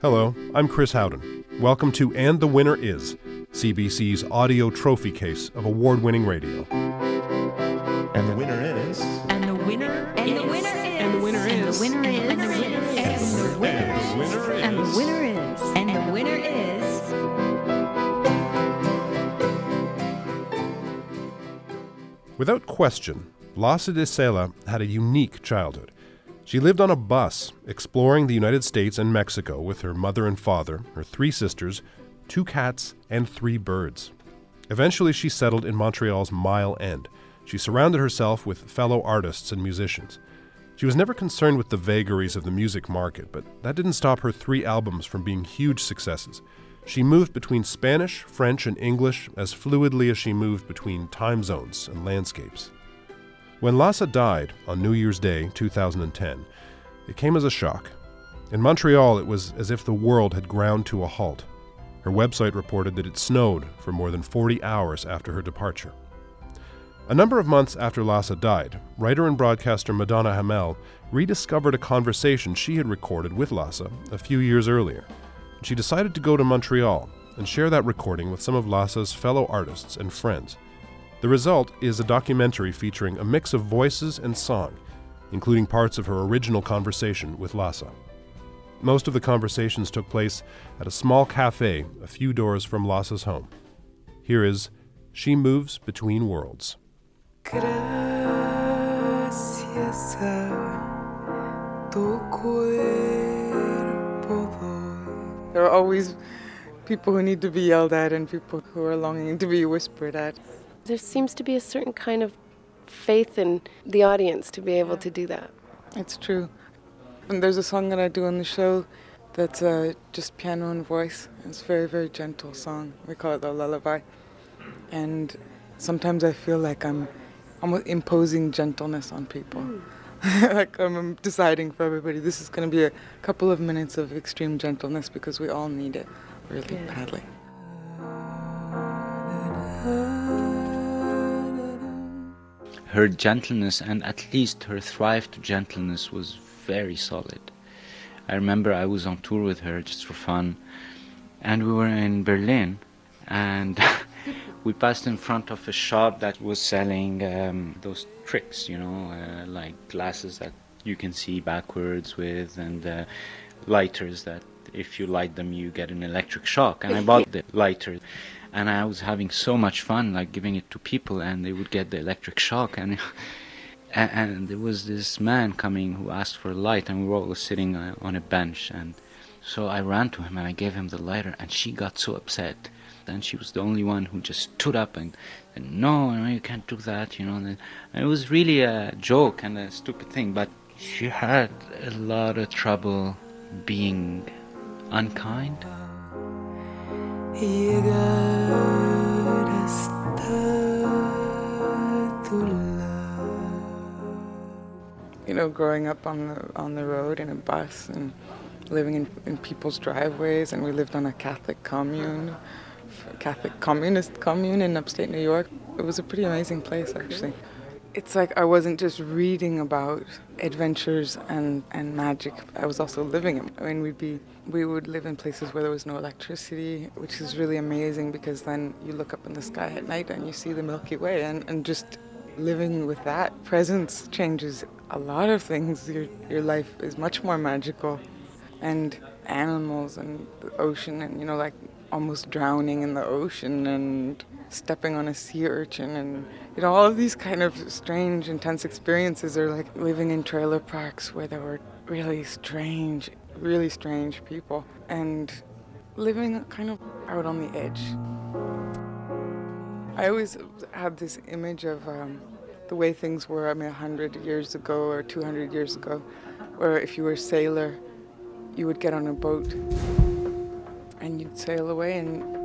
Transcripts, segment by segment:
Hello, I'm Chris Howden. Welcome to And the Winner Is, CBC's audio trophy case of award winning radio. And the winner is. And the winner And the winner is. And the winner is. And the winner is. And the winner is. And the winner is. And the winner is. Without question, Lhasa de Sela had a unique childhood. She lived on a bus exploring the United States and Mexico with her mother and father, her three sisters, two cats, and three birds. Eventually, she settled in Montreal's Mile End. She surrounded herself with fellow artists and musicians. She was never concerned with the vagaries of the music market, but that didn't stop her three albums from being huge successes. She moved between Spanish, French, and English as fluidly as she moved between time zones and landscapes. When Lhasa died on New Year's Day 2010, it came as a shock. In Montreal, it was as if the world had ground to a halt. Her website reported that it snowed for more than 40 hours after her departure. A number of months after Lhasa died, writer and broadcaster Madonna Hamel rediscovered a conversation she had recorded with Lhasa a few years earlier. She decided to go to Montreal and share that recording with some of Lhasa's fellow artists and friends. The result is a documentary featuring a mix of voices and song, including parts of her original conversation with Lhasa. Most of the conversations took place at a small cafe a few doors from Lhasa's home. Here is She Moves Between Worlds. There are always people who need to be yelled at and people who are longing to be whispered at. There seems to be a certain kind of faith in the audience to be able to do that. It's true. And there's a song that I do on the show that's uh, just piano and voice. It's a very, very gentle song. We call it the lullaby. And sometimes I feel like I'm almost imposing gentleness on people. like I'm deciding for everybody this is going to be a couple of minutes of extreme gentleness because we all need it really badly. Her gentleness and at least her thrive to gentleness was very solid. I remember I was on tour with her just for fun, and we were in Berlin, and we passed in front of a shop that was selling um, those tricks, you know, uh, like glasses that you can see backwards with, and uh, lighters that if you light them you get an electric shock. And I bought the lighter, and I was having so much fun, like giving it to people, and they would get the electric shock. And and, and there was this man coming who asked for a light, and we were all sitting uh, on a bench. And so I ran to him and I gave him the lighter, and she got so upset. And she was the only one who just stood up and said, "No, no, you can't do that," you know. And it was really a joke and a stupid thing, but she had a lot of trouble being unkind. You know, growing up on the on the road in a bus and living in, in people's driveways, and we lived on a Catholic commune, Catholic communist commune in upstate New York. It was a pretty amazing place, actually. It's like I wasn't just reading about adventures and, and magic. I was also living it. I mean, we'd be we would live in places where there was no electricity, which is really amazing because then you look up in the sky at night and you see the Milky Way, and, and just living with that presence changes a lot of things. Your your life is much more magical, and animals and the ocean, and you know, like almost drowning in the ocean and stepping on a sea urchin and you know all of these kind of strange intense experiences are like living in trailer parks where there were really strange really strange people and living kind of out on the edge. I always had this image of um, the way things were i mean 100 years ago or 200 years ago where if you were a sailor you would get on a boat and you'd sail away and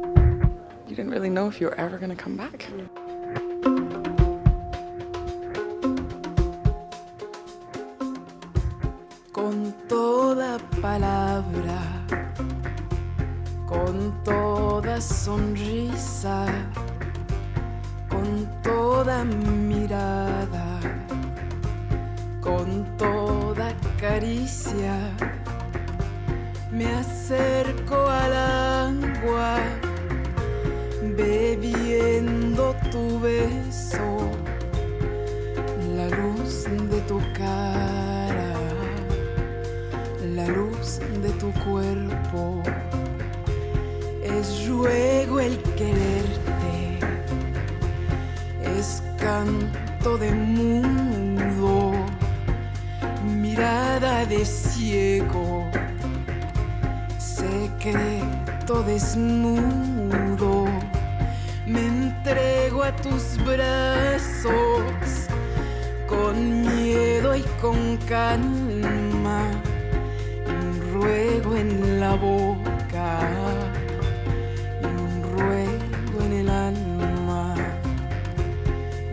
you didn't really know if you were ever going to come back. con toda palabra, con toda sonrisa, con toda mirada, con toda caricia. Me acerco al agua, bebiendo tu beso, la luz de tu cara, la luz de tu cuerpo. Es ruego el quererte, es canto de mundo, mirada de ciego, secreto desnudo. Me entrego a tus brazos con miedo y con calma, un ruego en la boca y un ruego en el alma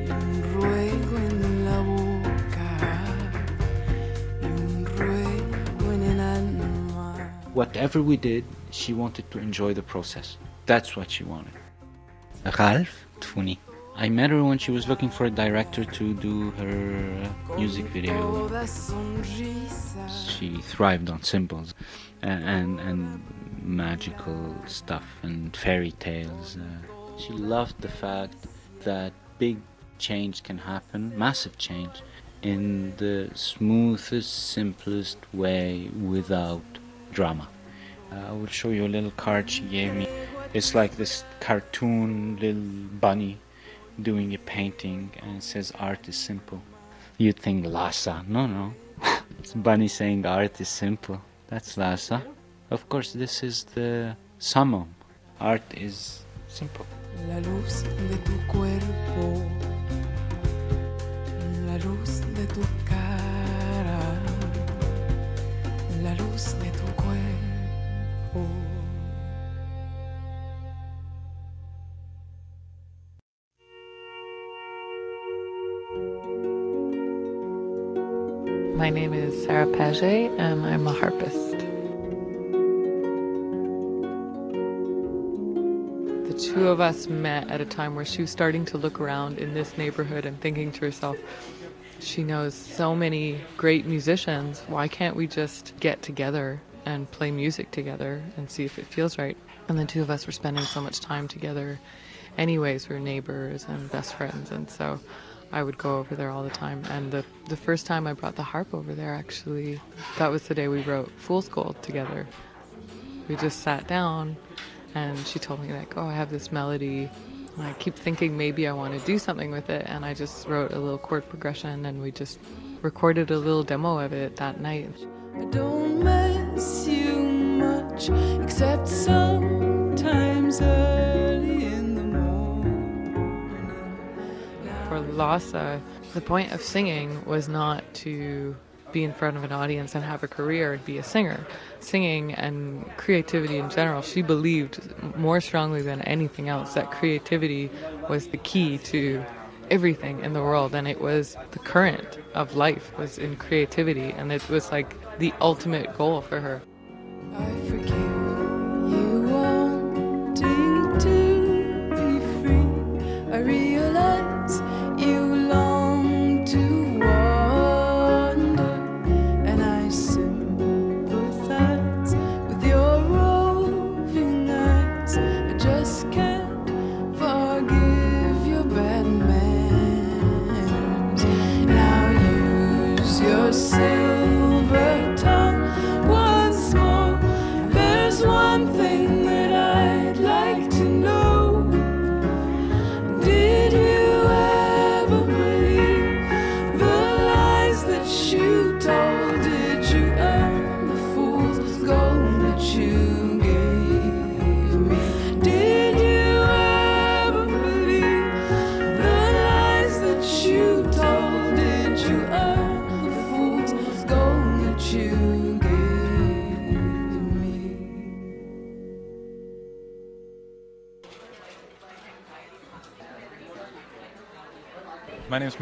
y un ruego en la boca y un ruego en el alma. Whatever we did, she wanted to enjoy the process. That's what she wanted. Ralph Tfuni. I met her when she was looking for a director to do her uh, music video. She thrived on symbols and, and, and magical stuff and fairy tales. Uh, she loved the fact that big change can happen, massive change, in the smoothest, simplest way without drama. Uh, I will show you a little card she gave me. It's like this cartoon little bunny doing a painting, and it says art is simple. You'd think Lhasa. No, no. it's bunny saying art is simple. That's Lhasa. Of course, this is the summum. Art is simple. My name is Sarah Pagé, and I'm a harpist. The two of us met at a time where she was starting to look around in this neighborhood and thinking to herself, she knows so many great musicians. Why can't we just get together and play music together and see if it feels right? And the two of us were spending so much time together. Anyways, we we're neighbors and best friends, and so I would go over there all the time. And the the first time I brought the harp over there, actually, that was the day we wrote Fool's Gold together. We just sat down, and she told me like, "Oh, I have this melody." And I keep thinking maybe I want to do something with it, and I just wrote a little chord progression, and we just recorded a little demo of it that night. I don't miss you much, except sometimes early For Lhasa, the point of singing was not to be in front of an audience and have a career and be a singer. Singing and creativity in general, she believed more strongly than anything else that creativity was the key to everything in the world and it was the current of life was in creativity and it was like the ultimate goal for her.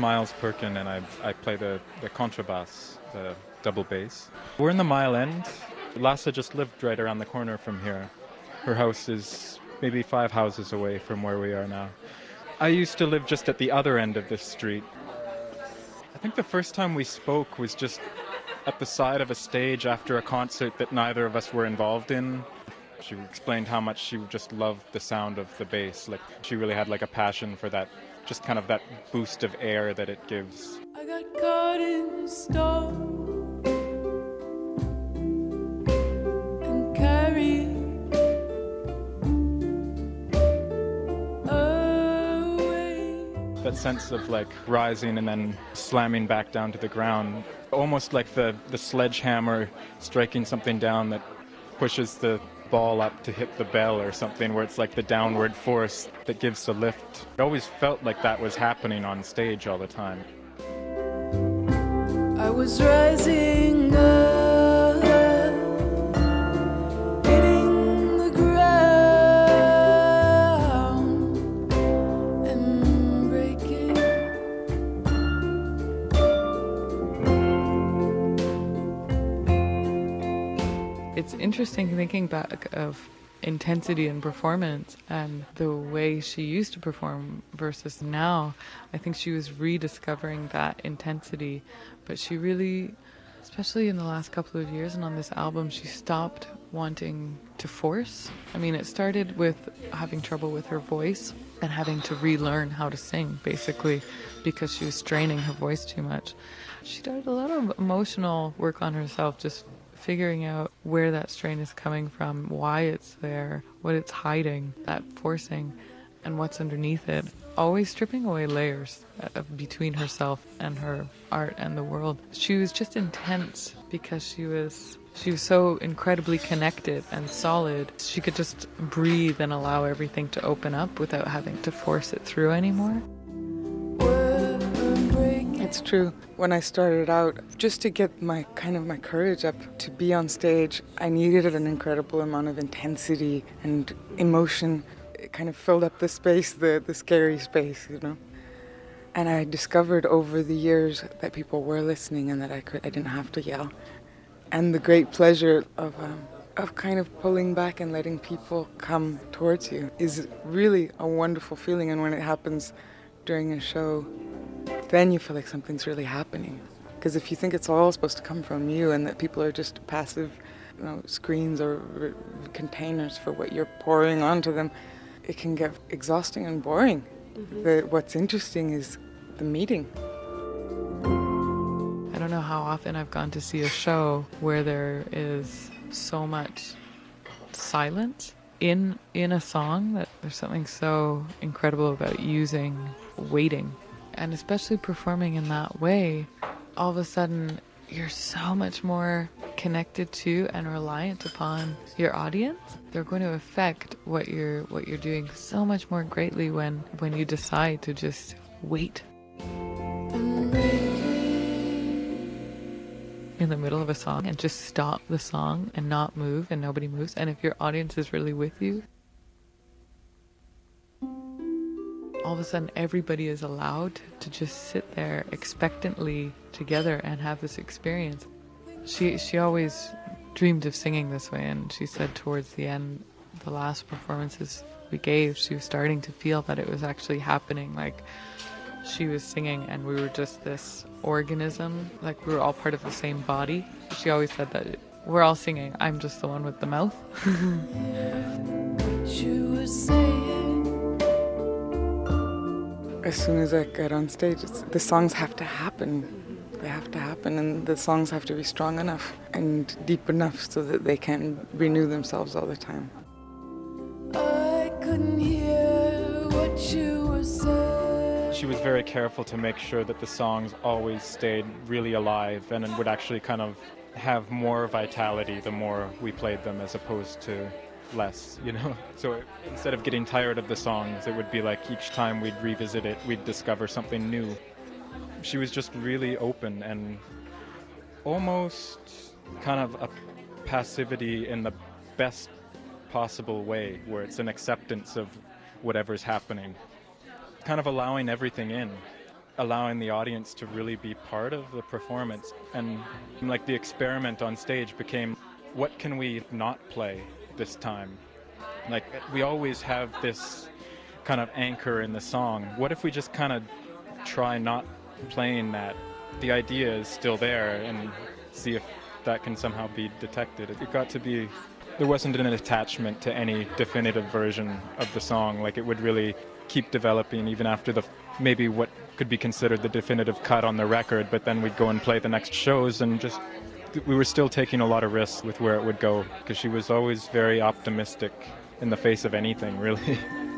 Miles Perkin, and I, I play the, the contrabass, the double bass. We're in the Mile End. Lhasa just lived right around the corner from here. Her house is maybe five houses away from where we are now. I used to live just at the other end of this street. I think the first time we spoke was just at the side of a stage after a concert that neither of us were involved in. She explained how much she just loved the sound of the bass. Like she really had like a passion for that, just kind of that boost of air that it gives. I got caught in a storm and carried away. That sense of like rising and then slamming back down to the ground, almost like the, the sledgehammer striking something down that pushes the ball up to hit the bell or something, where it's like the downward force that gives the lift. It always felt like that was happening on stage all the time. I was rising interesting thinking back of intensity and performance and the way she used to perform versus now. I think she was rediscovering that intensity, but she really, especially in the last couple of years and on this album, she stopped wanting to force. I mean, it started with having trouble with her voice and having to relearn how to sing, basically, because she was straining her voice too much. She did a lot of emotional work on herself, just figuring out where that strain is coming from, why it's there, what it's hiding, that forcing, and what's underneath it. Always stripping away layers uh, between herself and her art and the world. She was just intense because she was she was so incredibly connected and solid. She could just breathe and allow everything to open up without having to force it through anymore. It's true. When I started out, just to get my kind of my courage up to be on stage, I needed an incredible amount of intensity and emotion. It kind of filled up the space, the, the scary space, you know. And I discovered over the years that people were listening and that I could I didn't have to yell. And the great pleasure of um, of kind of pulling back and letting people come towards you is really a wonderful feeling. And when it happens during a show, then you feel like something's really happening. Because if you think it's all supposed to come from you and that people are just passive you know, screens or r- containers for what you're pouring onto them, it can get exhausting and boring. Mm-hmm. The, what's interesting is the meeting. I don't know how often I've gone to see a show where there is so much silence in in a song that there's something so incredible about using waiting and especially performing in that way all of a sudden you're so much more connected to and reliant upon your audience. They're going to affect what you're what you're doing so much more greatly when when you decide to just wait. In the middle of a song and just stop the song and not move and nobody moves. And if your audience is really with you all of a sudden everybody is allowed to just sit there expectantly together and have this experience. She she always dreamed of singing this way and she said towards the end the last performances we gave she was starting to feel that it was actually happening. Like she was singing and we were just this organism. Like we were all part of the same body. She always said that we're all singing. I'm just the one with the mouth As soon as I get on stage, it's, the songs have to happen. They have to happen, and the songs have to be strong enough and deep enough so that they can renew themselves all the time. I couldn't hear what you were saying. She was very careful to make sure that the songs always stayed really alive and would actually kind of have more vitality the more we played them as opposed to less, you know? So instead of getting tired of the songs, it would be like each time we'd revisit it, we'd discover something new. She was just really open and almost kind of a passivity in the best possible way, where it's an acceptance of whatever's happening. Kind of allowing everything in, allowing the audience to really be part of the performance. And like the experiment on stage became what can we not play this time? Like we always have this kind of anchor in the song. What if we just kind of try not playing that? The idea is still there and see if that can somehow be detected. It got to be there wasn't an attachment to any definitive version of the song. Like it would really keep developing even after the maybe what could be considered the definitive cut on the record. But then we'd go and play the next shows and just we were still taking a lot of risks with where it would go because she was always very optimistic in the face of anything, really.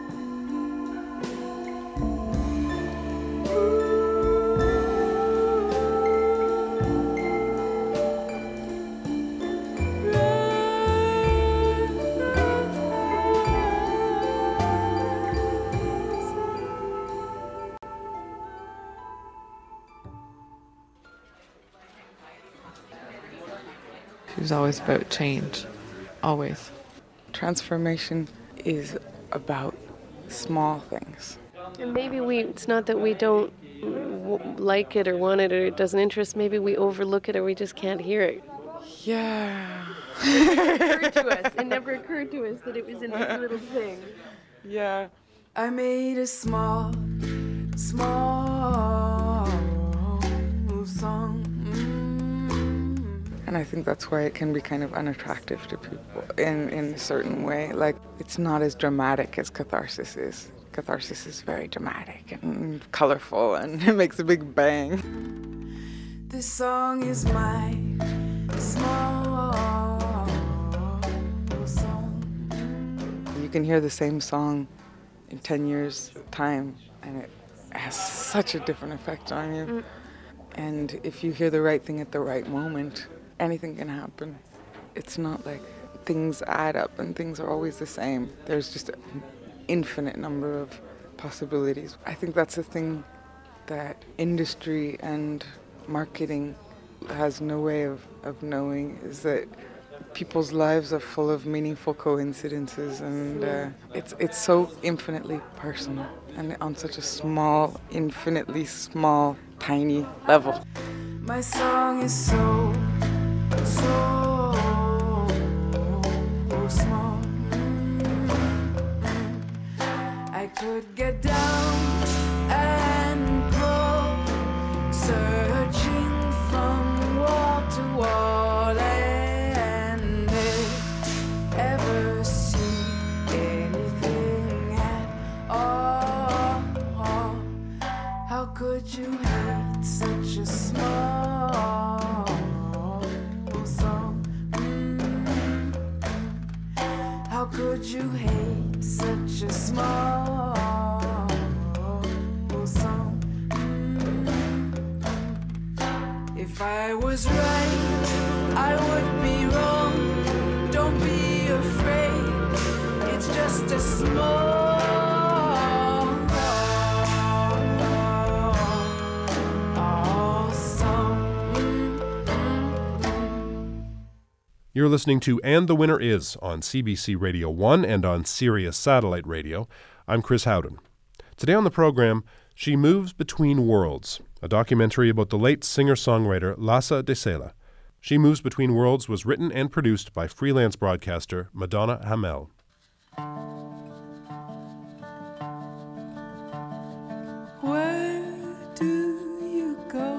was always about change. Always. Transformation is about small things. And maybe we, it's not that we don't w- like it or want it or it doesn't interest, maybe we overlook it or we just can't hear it. Yeah. It never occurred to us. It never occurred to us that it was in this little thing. Yeah. I made a small, small song. And I think that's why it can be kind of unattractive to people in, in a certain way. Like, it's not as dramatic as catharsis is. Catharsis is very dramatic and colorful and it makes a big bang. This song is my small song. You can hear the same song in 10 years' time and it has such a different effect on you. Mm. And if you hear the right thing at the right moment, anything can happen. It's not like things add up and things are always the same. There's just an infinite number of possibilities. I think that's the thing that industry and marketing has no way of, of knowing is that people's lives are full of meaningful coincidences and uh, it's, it's so infinitely personal and on such a small, infinitely small, tiny level. My song is so, so small. I could get down hate such a small song? Mm. If I was right, I would be wrong. Don't be afraid, it's just a small You're listening to And the Winner Is on CBC Radio 1 and on Sirius Satellite Radio. I'm Chris Howden. Today on the program, She Moves Between Worlds, a documentary about the late singer songwriter Lhasa de Sela. She Moves Between Worlds was written and produced by freelance broadcaster Madonna Hamel. Where do you go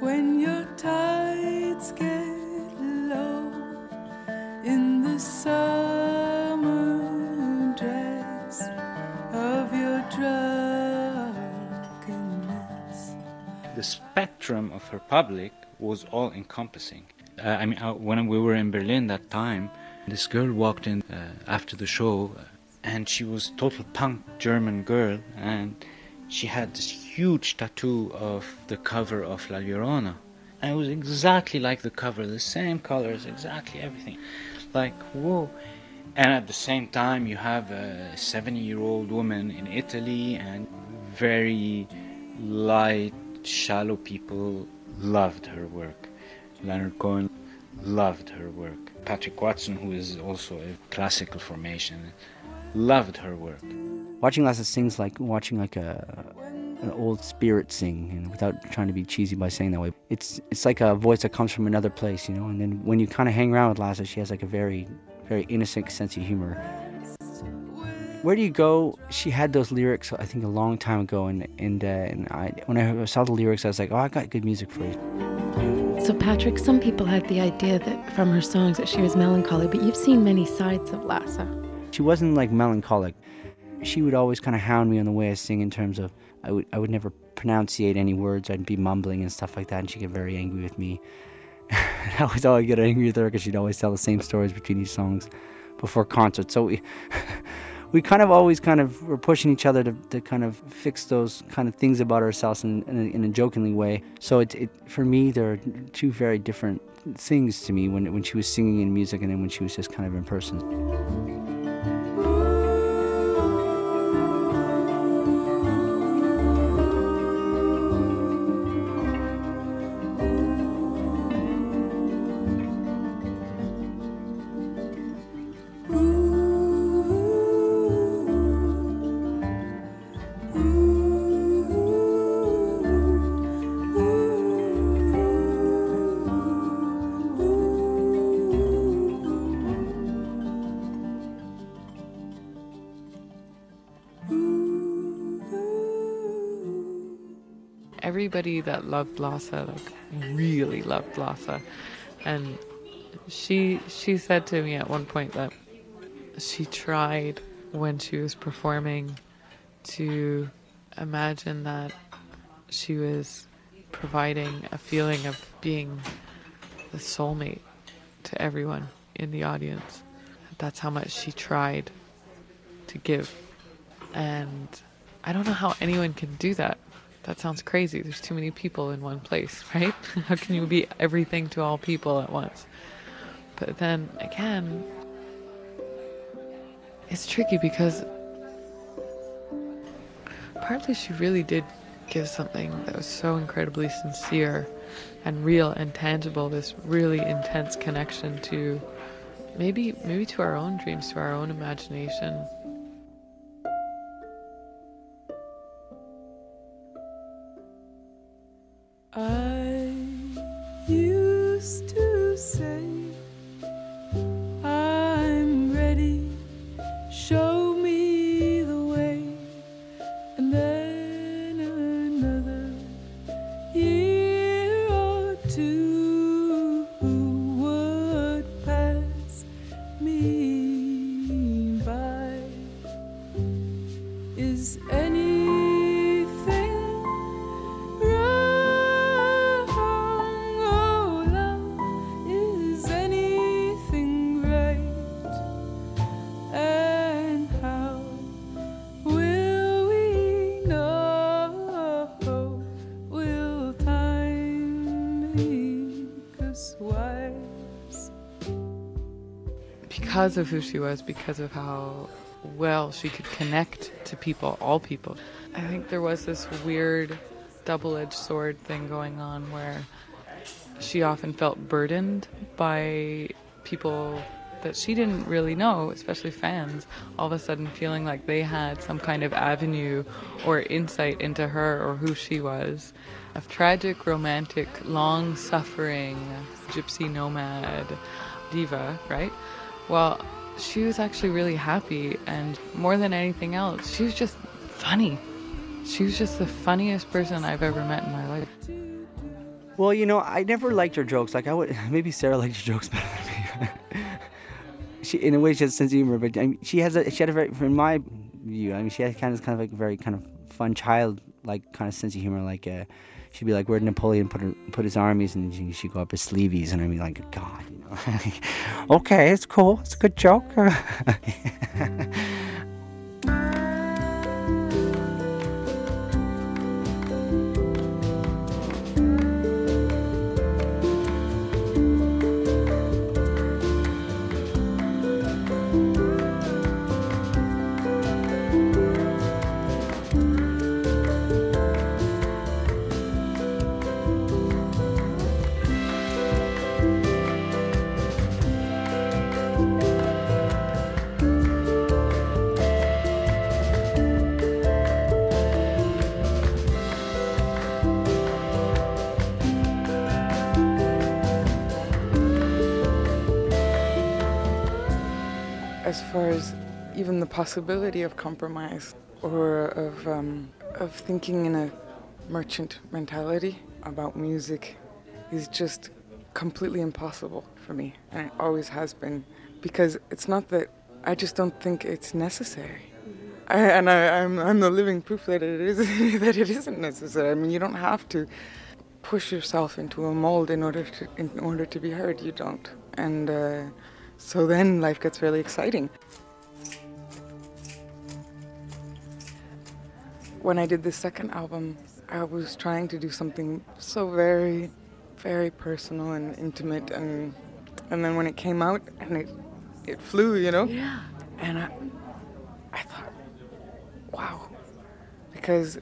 when your tides get the spectrum of her public was all encompassing. Uh, I mean, uh, when we were in Berlin that time, this girl walked in uh, after the show, uh, and she was total punk German girl, and she had this huge tattoo of the cover of La Llorona. And it was exactly like the cover, the same colors, exactly everything. Like, whoa. And at the same time, you have a 70 year old woman in Italy, and very light, shallow people loved her work. Leonard Cohen loved her work. Patrick Watson, who is also a classical formation, loved her work. Watching Lhasa sings like watching like a an old spirit sing, and without trying to be cheesy by saying that way, it's it's like a voice that comes from another place, you know. And then when you kind of hang around with Lhasa, she has like a very very innocent sense of humor. Where do you go? She had those lyrics, I think, a long time ago, and and, uh, and I when I saw the lyrics, I was like, oh, I got good music for you. So So, Patrick, some people had the idea that from her songs that she was melancholy, but you've seen many sides of Lhasa. She wasn't like melancholic. She would always kind of hound me on the way I sing in terms of I would I would never pronunciate any words. I'd be mumbling and stuff like that, and she'd get very angry with me. I was always get angry with her because she'd always tell the same stories between these songs before concerts. So we we kind of always kind of were pushing each other to, to kind of fix those kind of things about ourselves in, in, a, in a jokingly way. So it, it for me there are two very different things to me when when she was singing in music and then when she was just kind of in person. Everybody that loved Lhasa, like really loved Lhasa, and she she said to me at one point that she tried when she was performing to imagine that she was providing a feeling of being the soulmate to everyone in the audience. That's how much she tried to give. And I don't know how anyone can do that. That sounds crazy. There's too many people in one place, right? How can you be everything to all people at once? But then again, it's tricky because partly she really did give something that was so incredibly sincere and real and tangible this really intense connection to maybe maybe to our own dreams to our own imagination I because of who she was, because of how well she could connect to people, all people. I think there was this weird double edged sword thing going on where she often felt burdened by people that she didn't really know, especially fans, all of a sudden feeling like they had some kind of avenue or insight into her or who she was. A tragic, romantic, long suffering gypsy nomad diva, right? Well, she was actually really happy, and more than anything else, she was just funny. She was just the funniest person I've ever met in my life. Well, you know, I never liked her jokes. Like I would, maybe Sarah liked her jokes better than me. she, in a way, she has a sense of humor, but I mean, she has a, she had a very, from my view, I mean, she had kind of, kind of like very kind of fun child, like kind of sense of humor. Like, uh, she'd be like, "Where'd Napoleon put her, put his armies?" And she, she'd go up his sleeves, and I'd be like, "God, you know, okay, it's cool, it's a good joke." far as even the possibility of compromise or of um, of thinking in a merchant mentality about music is just completely impossible for me, and it always has been, because it's not that I just don't think it's necessary. I, and I, I'm, I'm the living proof that it is that it isn't necessary. I mean, you don't have to push yourself into a mold in order to in order to be heard. You don't, and uh, so then life gets really exciting. When I did the second album, I was trying to do something so very, very personal and intimate, and and then when it came out and it it flew, you know. Yeah. And I, I thought, wow, because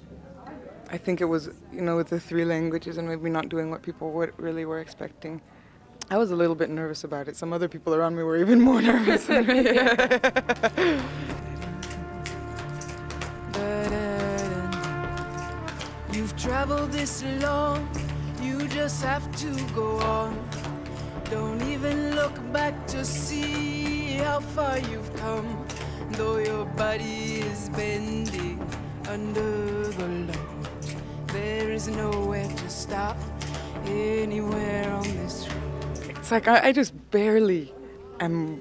I think it was, you know, with the three languages and maybe not doing what people would, really were expecting. I was a little bit nervous about it. Some other people around me were even more nervous than me. You've traveled this long, you just have to go on. Don't even look back to see how far you've come. Though your body is bending under the load, there is nowhere to stop anywhere on this road. It's like I, I just barely am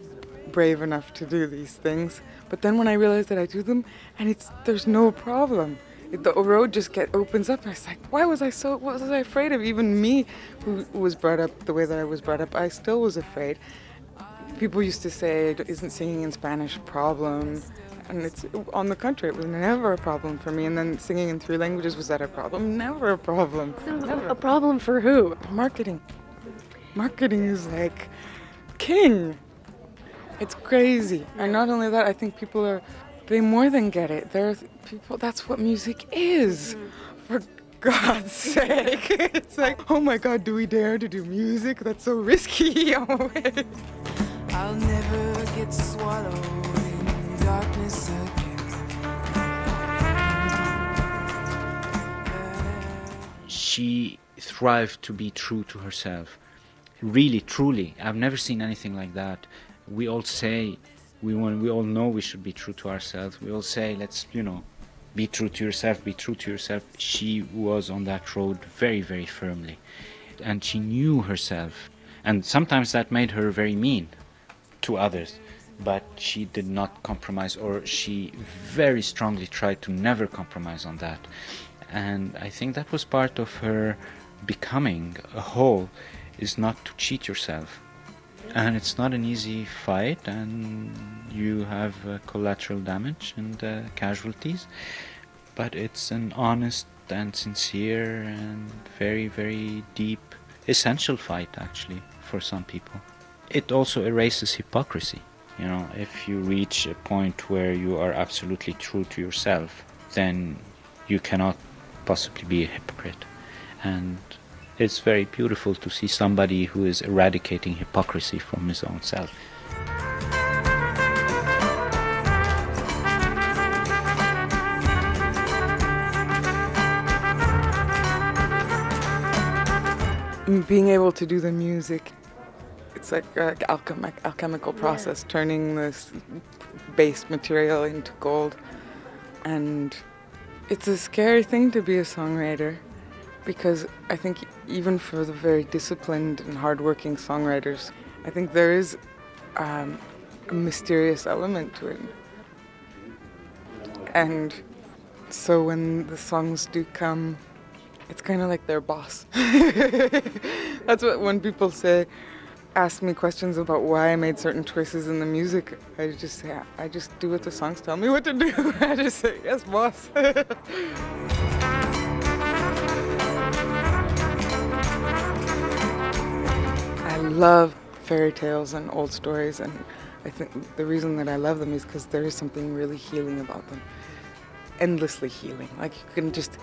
brave enough to do these things. But then when I realize that I do them, and it's there's no problem. It, the road just get opens up, and was like, why was I so? What was I afraid of? Even me, who was brought up the way that I was brought up, I still was afraid. People used to say, "Isn't singing in Spanish a problem?" And it's on the contrary, it was never a problem for me. And then singing in three languages was that a problem? Never a problem. A problem for who? Marketing. Marketing is like king. It's crazy. And not only that, I think people are they more than get it. They're people that's what music is. Mm. For God's sake. It's like, oh my god, do we dare to do music? That's so risky. Wait. I'll never get swallowed in darkness again. she thrived to be true to herself. Really, truly, I've never seen anything like that. We all say, we want, we all know we should be true to ourselves. We all say, let's, you know, be true to yourself, be true to yourself. She was on that road very, very firmly, and she knew herself. And sometimes that made her very mean to others, but she did not compromise, or she very strongly tried to never compromise on that. And I think that was part of her becoming a whole, is not to cheat yourself. And it's not an easy fight, and you have uh, collateral damage and uh, casualties, but it's an honest and sincere and very, very deep, essential fight actually for some people. It also erases hypocrisy. You know, if you reach a point where you are absolutely true to yourself, then you cannot possibly be a hypocrite. And it's very beautiful to see somebody who is eradicating hypocrisy from his own self. being able to do the music it's like uh, an alchemi- alchemical process turning this base material into gold and it's a scary thing to be a songwriter because i think even for the very disciplined and hardworking songwriters i think there is um, a mysterious element to it and so when the songs do come it's kind of like their boss. That's what when people say, ask me questions about why I made certain choices in the music. I just say, I just do what the songs tell me what to do. I just say, yes, boss. I love fairy tales and old stories, and I think the reason that I love them is because there is something really healing about them. Endlessly healing. Like you can just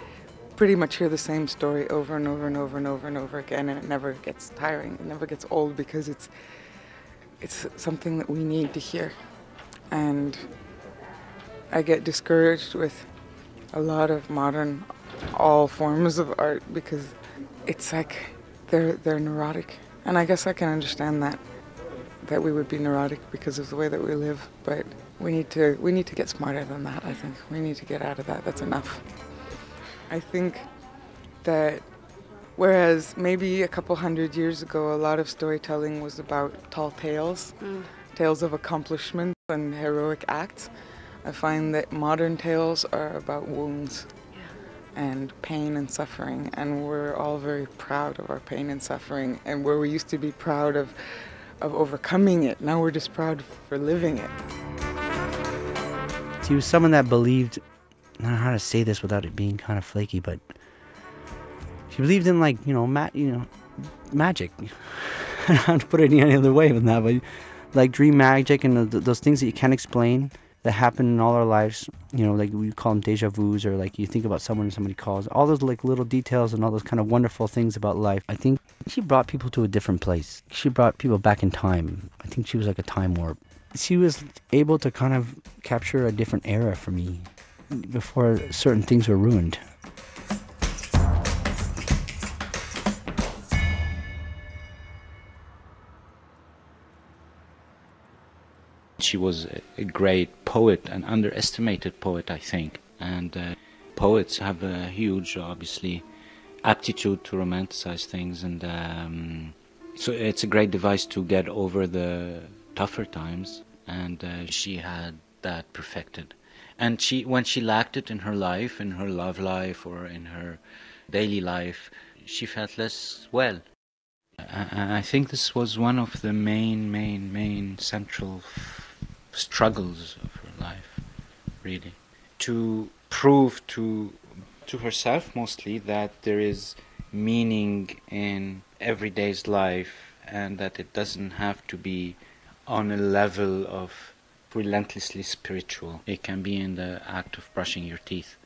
pretty much hear the same story over and over and over and over and over again, and it never gets tiring. It never gets old because it's it's something that we need to hear. And I get discouraged with a lot of modern, all forms of art because it's like they're they're neurotic, and I guess I can understand that that we would be neurotic because of the way that we live, but we need to we need to get smarter than that. I think we need to get out of that. That's enough. I think that Whereas maybe a couple hundred years ago, a lot of storytelling was about tall tales, Mm. tales of accomplishment and heroic acts. I find that modern tales are about wounds and pain and suffering, and we're all very proud of our pain and suffering. And where we used to be proud of, of overcoming it, now we're just proud for living it. He was someone that believed, I don't know how to say this without it being kind of flaky, but she believed in like, you know, ma- you know, magic. I don't put it any other way than that, but like dream magic and th- those things that you can't explain that happen in all our lives. You know, like we call them deja vu's, or like you think about someone and somebody calls. All those like little details and all those kind of wonderful things about life. I think she brought people to a different place. She brought people back in time. I think she was like a time warp. She was able to kind of capture a different era for me before certain things were ruined. She was a- great poet, an underestimated poet, I think. And uh, poets have a huge, obviously, aptitude to romanticize things, and um, so it's a great device to get over the tougher times. And uh, she had that perfected. And she, when she lacked it in her life, in her love life, or in her daily life, she felt less well. I, I think this was one of the main, main, main central struggles of her life, really. To prove to, to herself mostly that there is meaning in everyday's life and that it doesn't have to be on a level of relentlessly spiritual. It can be in the act of brushing your teeth.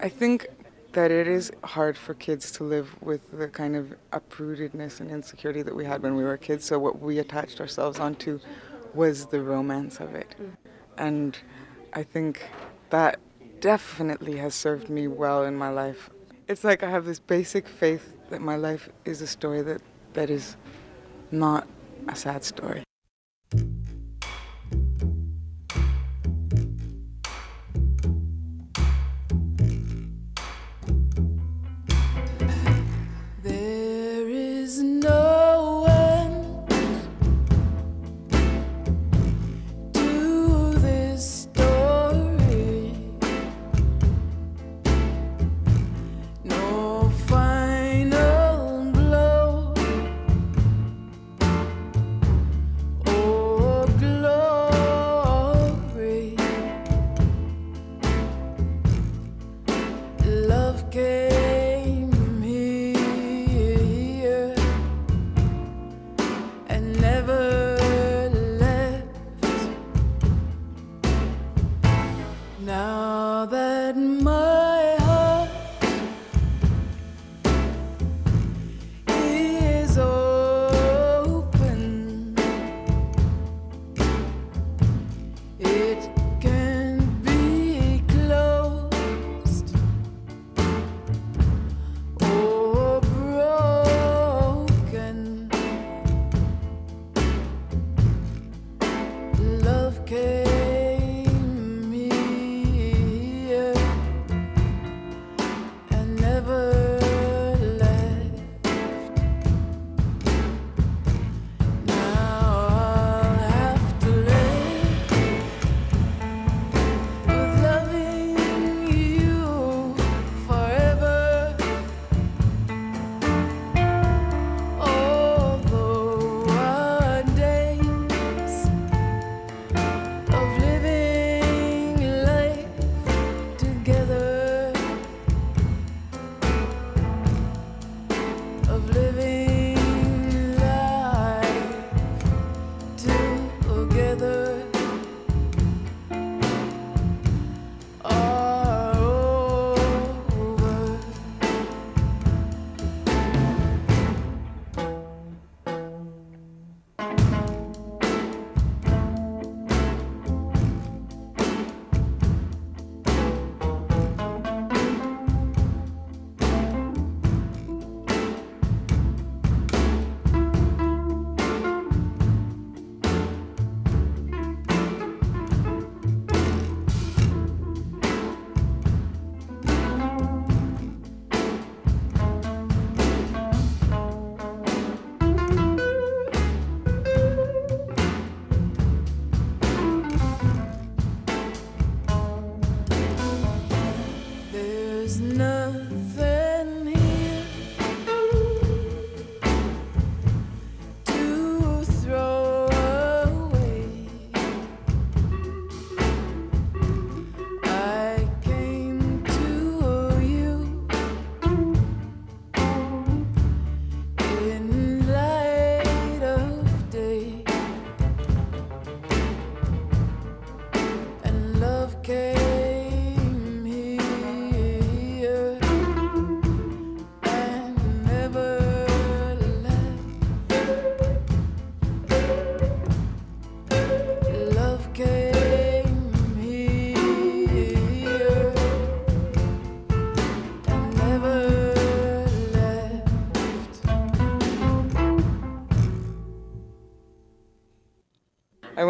I think that it is hard for kids to live with the kind of uprootedness and insecurity that we had when we were kids. So what we attached ourselves onto was the romance of it. And I think that definitely has served me well in my life. It's like I have this basic faith that my life is a story that, that is not a sad story.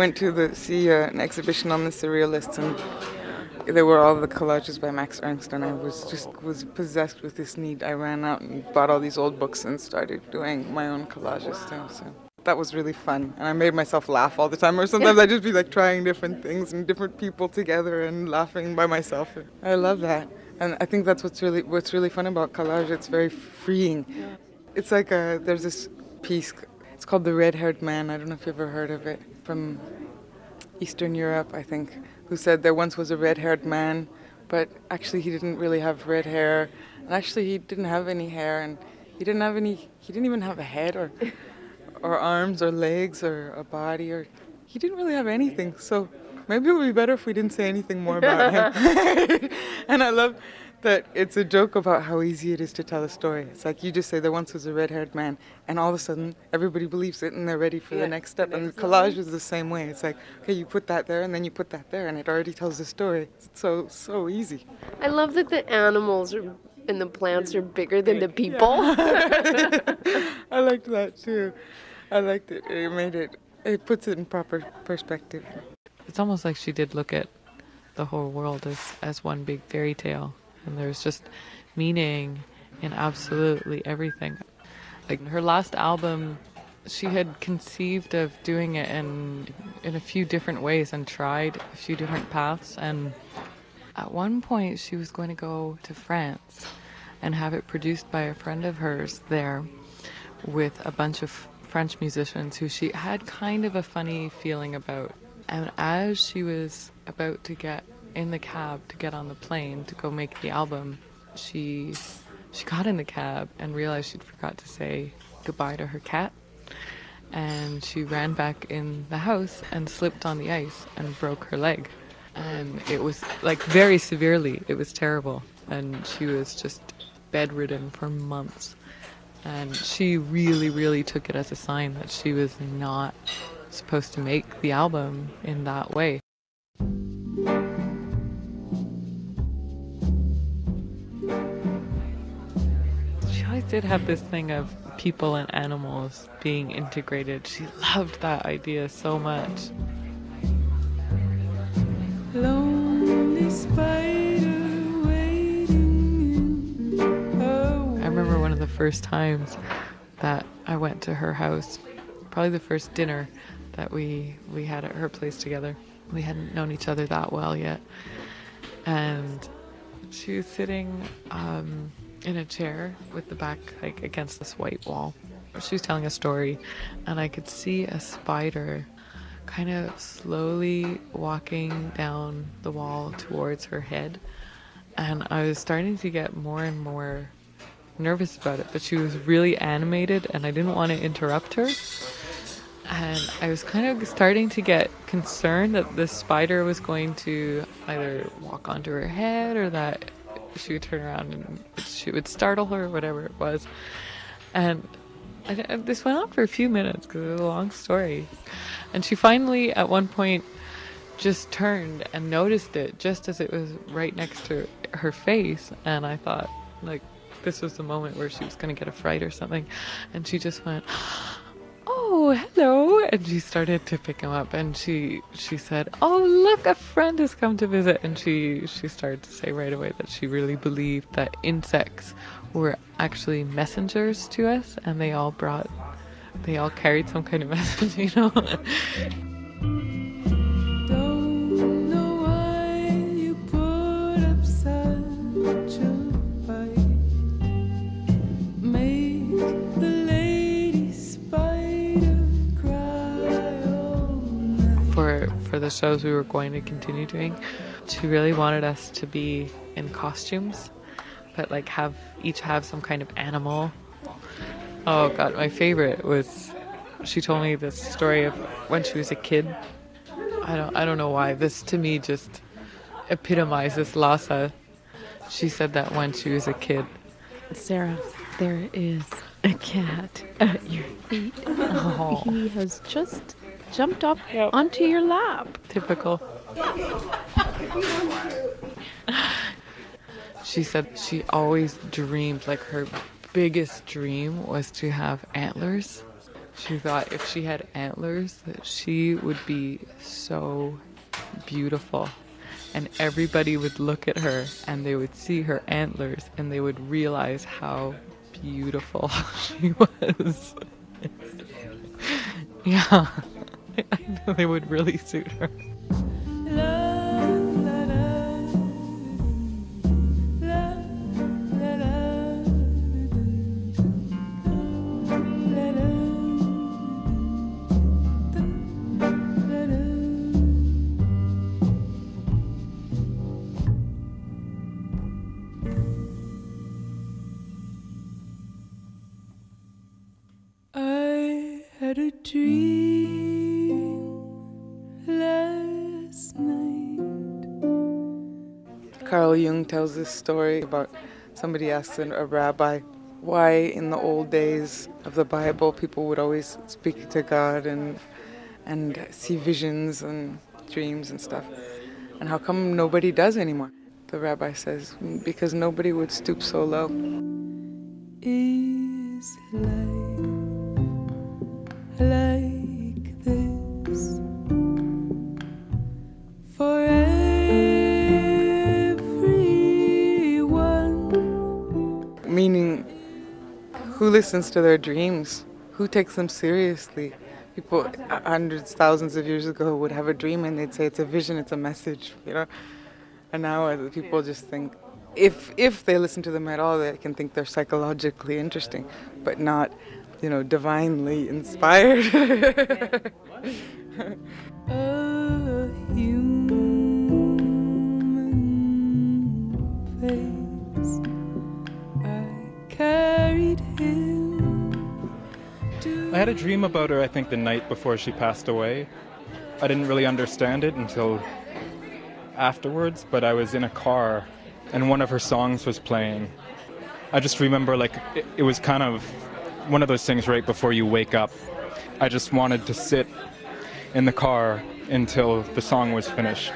Went to the see uh, an exhibition on the Surrealists, and there were all the collages by Max Ernst, and I was just was possessed with this need. I ran out and bought all these old books and started doing my own collages too. So that was really fun, and I made myself laugh all the time. Or sometimes I'd just be like trying different things and different people together and laughing by myself. I love that, and I think that's what's really what's really fun about collage. It's very freeing. It's like a, there's this piece. It's called The Red Haired Man. I don't know if you've ever heard of it. From Eastern Europe, I think, who said there once was a red haired man, but actually he didn't really have red hair. And actually he didn't have any hair, and he didn't have any, he didn't even have a head or, or arms or legs or a body, or he didn't really have anything. So maybe it would be better if we didn't say anything more about him. and I love that it's a joke about how easy it is to tell a story. It's like you just say there once was a red-haired man, and all of a sudden everybody believes it and they're ready for the next step. And collage is the same way. It's like okay, you put that there and then you put that there, and it already tells the story. It's so so easy. I love that the animals are and the plants are bigger than the people. I liked that too. I liked it. It made it. It puts it in proper perspective. It's almost like she did look at the whole world as, as one big fairy tale. And there's just meaning in absolutely everything. Like her last album, she had conceived of doing it in, in a few different ways and tried a few different paths. And at one point, she was going to go to France and have it produced by a friend of hers there with a bunch of French musicians who she had kind of a funny feeling about. And as she was about to get in the cab to get on the plane to go make the album, she she got in the cab and realized she'd forgot to say goodbye to her cat. And she ran back in the house and slipped on the ice and broke her leg. And it was like very severely. It was terrible. And she was just bedridden for months. And she really, really took it as a sign that she was not supposed to make the album in that way. Did have this thing of people and animals being integrated. She loved that idea so much. Lonely spider waiting in a I remember one of the first times that I went to her house, probably the first dinner that we we had at her place together. We hadn't known each other that well yet, and she was sitting um, in a chair with the back like against this white wall. She was telling a story, and I could see a spider kind of slowly walking down the wall towards her head. And I was starting to get more and more nervous about it, but she was really animated and I didn't want to interrupt her. And I was kind of starting to get concerned that the spider was going to either walk onto her head or that she would turn around and she would startle her, whatever it was. And I, I- this went on for a few minutes because it was a long story. And she finally, at one point, just turned and noticed it just as it was right next to her face. And I thought, like, this was the moment where she was going to get a fright or something. And she just went, Oh, hello. And she started to pick him up and she she said, Oh, look, a friend has come to visit. And she, she started to say right away that she really believed that insects were actually messengers to us and they all brought, they all carried some kind of message, you know? For the shows we were going to continue doing she really wanted us to be in costumes but like have each have some kind of animal. Oh god my favorite was she told me this story of when she was a kid. I don't i don't know why. This to me just epitomizes lhasa. She said that when she was a kid. Sarah, there is a cat at your feet. Oh. He has just jumped up onto your lap. Typical. She said she always dreamed, like her biggest dream was to have antlers. She thought if she had antlers, that she would be so beautiful. And everybody would look at her and they would see her antlers and they would realize how beautiful she was. yeah, I know they would really suit her. Tells this story about somebody asked a rabbi why, in the old days of the Bible, people would always speak to God and and see visions and dreams and stuff, and how come nobody does anymore? The rabbi says, because nobody would stoop so low. Is life like listens to their dreams? Who takes them seriously? People hundreds, thousands of years ago would have a dream and they'd say it's a vision, it's a message, you know. And now uh, people just think, if if they listen to them at all, they can think they're psychologically interesting, but not, you know, divinely inspired. A human face. I carried him. I had a dream about her, I think, the night before she passed away. I didn't really understand it until afterwards, but I was in a car and one of her songs was playing. I just remember, like, it, it was kind of one of those things right before you wake up. I just wanted to sit in the car until the song was finished.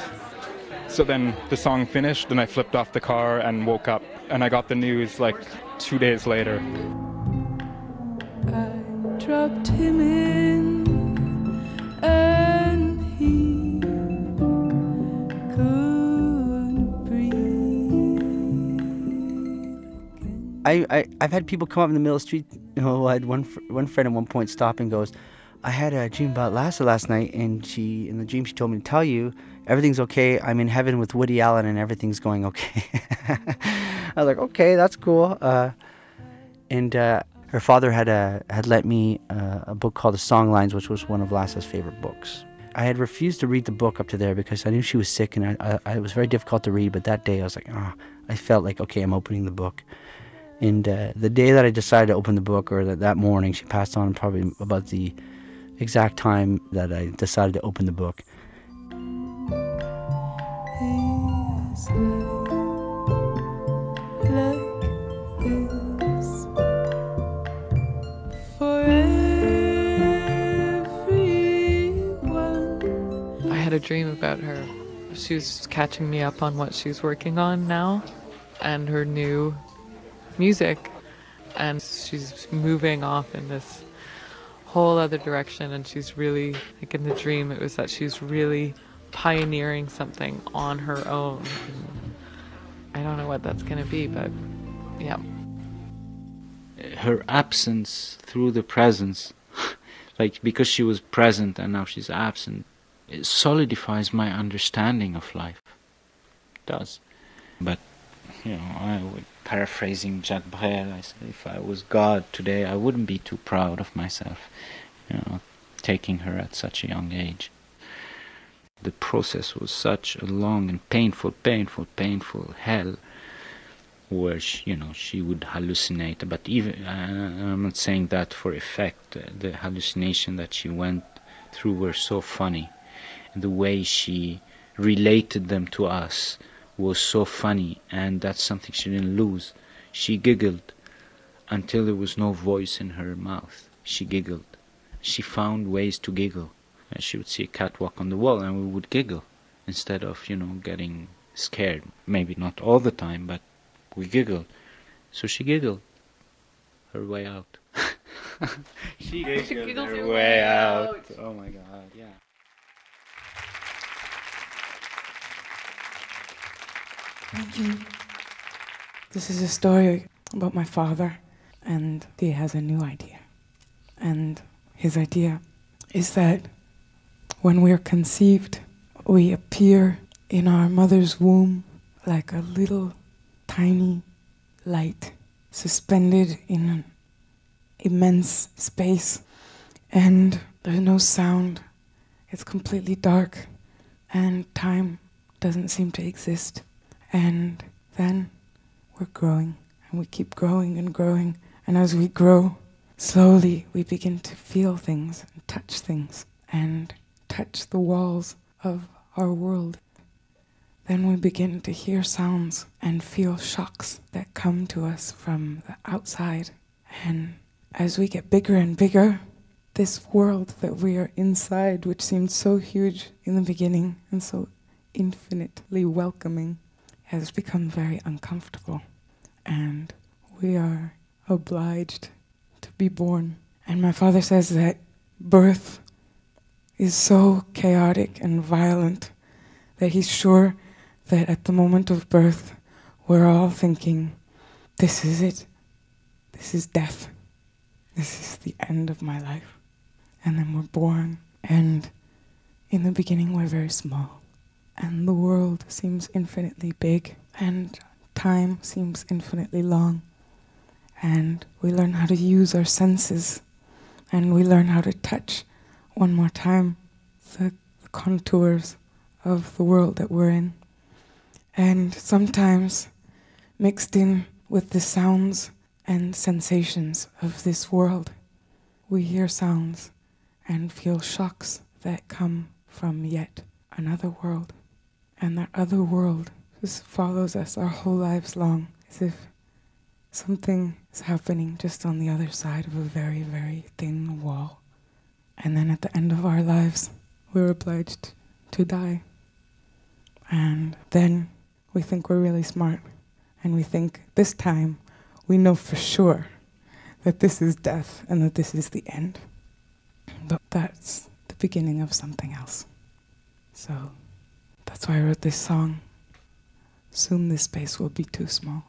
So then the song finished, and I flipped off the car and woke up, and I got the news like two days later. Him in, and he couldn't breathe. I, I I've had people come up in the middle of the street. Know, I had one one friend at one point stop and goes, "I had a dream about Lhasa last night, and she in the dream she told me to tell you everything's okay. I'm in heaven with Woody Allen, and everything's going okay." I was like, "Okay, that's cool." Uh, and uh, her father had a had lent me uh, a book called The Song Lines, which was one of Lhasa's favorite books. I had refused to read the book up to there because I knew she was sick and I, I, I it was very difficult to read. But that day I was like, oh, I felt like okay, I'm opening the book. And uh, the day that I decided to open the book, or that, that morning, she passed on probably about the exact time that I decided to open the book. Had a dream about her. She was catching me up on what she's working on now and her new music. And she's moving off in this whole other direction. And she's really, like in the dream, it was that she's really pioneering something on her own. I don't know what that's going to be, but yeah. her absence through the presence, like because she was present and now she's absent, it solidifies my understanding of life. It does. But, you know, I would, paraphrasing Jacques Brel, I said, if I was God today, I wouldn't be too proud of myself, you know, taking her at such a young age. The process was such a long and painful, painful, painful hell where she, you know she would hallucinate but even uh, i'm not saying that for effect the hallucination that she went through were so funny and the way she related them to us was so funny and that's something she didn't lose she giggled until there was no voice in her mouth she giggled she found ways to giggle and she would see a cat walk on the wall and we would giggle instead of you know getting scared maybe not all the time but we giggled. So she giggled her way out. she She giggled giggled her her way way out. out. Oh my god, yeah. Thank you. This is a story about my father, and he has a new idea. And his idea is that when we're conceived, we appear in our mother's womb like a little tiny light suspended in an immense space, and there's no sound. It's completely dark, and time doesn't seem to exist. And then we're growing, and we keep growing and growing. And as we grow, slowly we begin to feel things and touch things and touch the walls of our world. Then we begin to hear sounds and feel shocks that come to us from the outside. And as we get bigger and bigger, this world that we are inside, which seemed so huge in the beginning and so infinitely welcoming, has become very uncomfortable. And we are obliged to be born. And my father says that birth is so chaotic and violent that he's sure that at the moment of birth, we're all thinking, this is it. This is death. This is the end of my life. And then we're born, and in the beginning, we're very small. And the world seems infinitely big, and time seems infinitely long. And we learn how to use our senses, and we learn how to touch one more time the, contours of the world that we're in. And sometimes, mixed in with the sounds and sensations of this world, we hear sounds and feel shocks that come from yet another world. And that other world just follows us our whole lives long, as if something is happening just on the other side of a very, very thin wall. And then at the end of our lives, we're obliged to die. And then we think we're really smart. And we think this time we know for sure that this is death and that this is the end. But that's the beginning of something else. So that's why I wrote this song. Soon this space will be too small.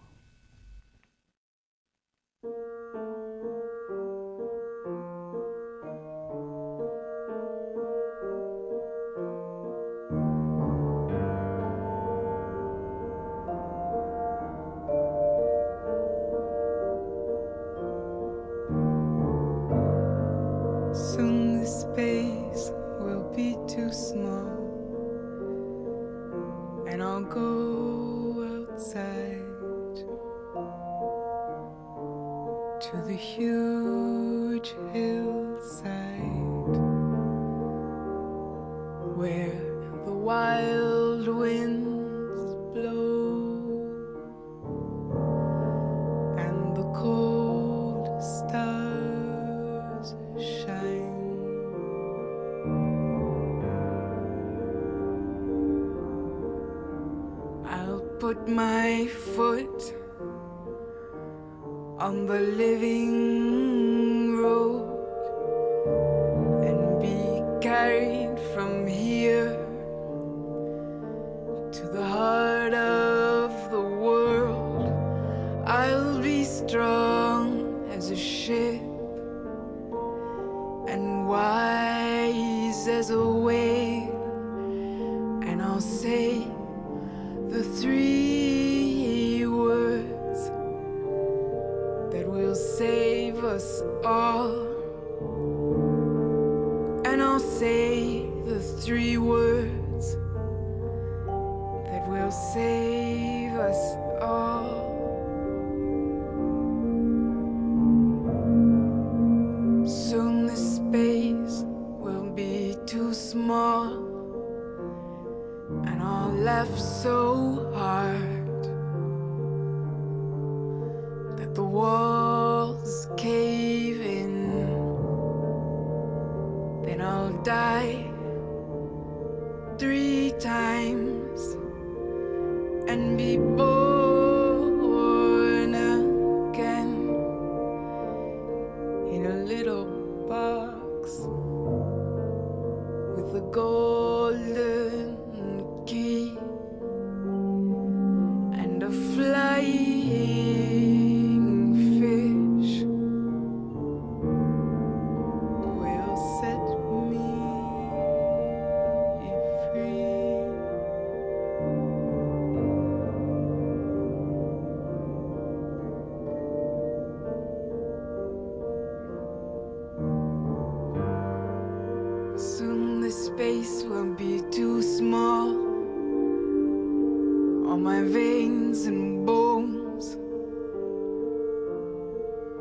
My veins and bones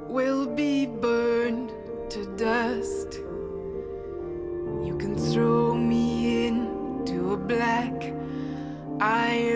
will be burned to dust. You can throw me into a black iron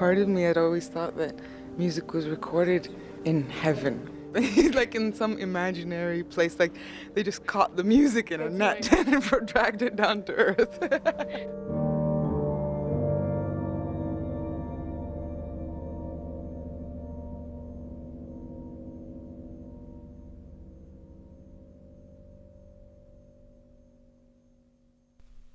part of me had always thought that music was recorded in heaven. like in some imaginary place, like they just caught the music in a net and dragged it down to earth.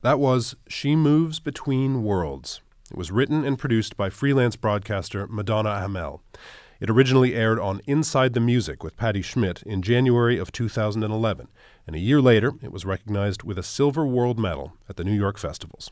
That was She Moves Between Worlds. It was written and produced by freelance broadcaster Madonna Hamel. It originally aired on Inside the Music with Patti Schmidt in January of 2011, and a year later it was recognized with a Silver World Medal at the New York festivals.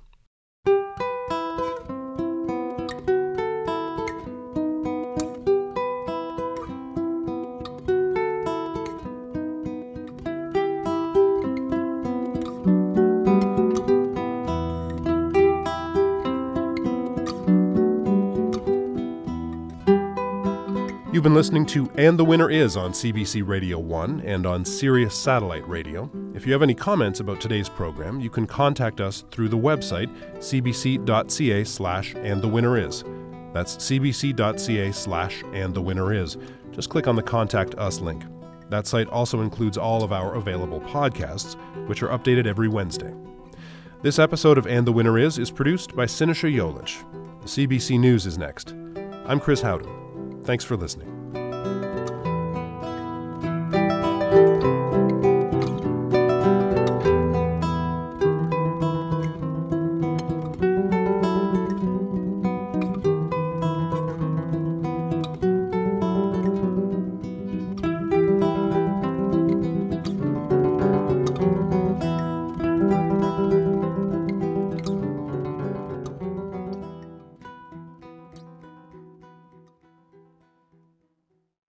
You've been listening to And the Winner Is on CBC Radio 1 and on Sirius Satellite Radio. If you have any comments about today's program, you can contact us through the website cbc.ca slash and the winner is. That's cbc.ca slash and the winner is. Just click on the Contact Us link. That site also includes all of our available podcasts, which are updated every Wednesday. This episode of And the Winner Is is produced by Sinisha Yolich. CBC News is next. I'm Chris Howden. Thanks for listening.